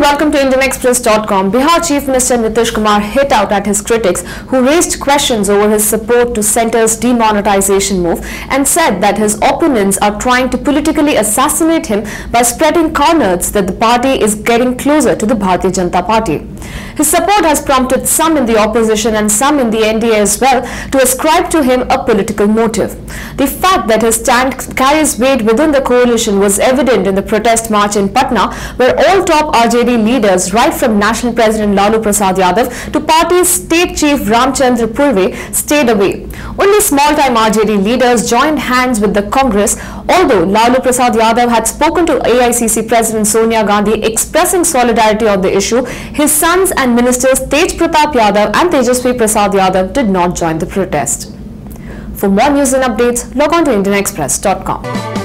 welcome to IndianExpress.com. Bihar Chief Minister Nitish Kumar hit out at his critics who raised questions over his support to centre's demonetization move and said that his opponents are trying to politically assassinate him by spreading canards that the party is getting closer to the Bharatiya Janata Party. His support has prompted some in the opposition and some in the NDA as well to ascribe to him a political motive. The fact that his stand carries weight within the coalition was evident in the protest march in Patna where all top RJD leaders right from National President Lalu Prasad Yadav to party's state chief Ramchandra Purve stayed away. Only small-time RJD leaders joined hands with the Congress although Lalu Prasad Yadav had spoken to AICC President Sonia Gandhi expressing solidarity on the issue, his sons and ministers Tej Pratap Yadav and Tejashwi Prasad Yadav did not join the protest. For more news and updates, log on to IndianExpress.com.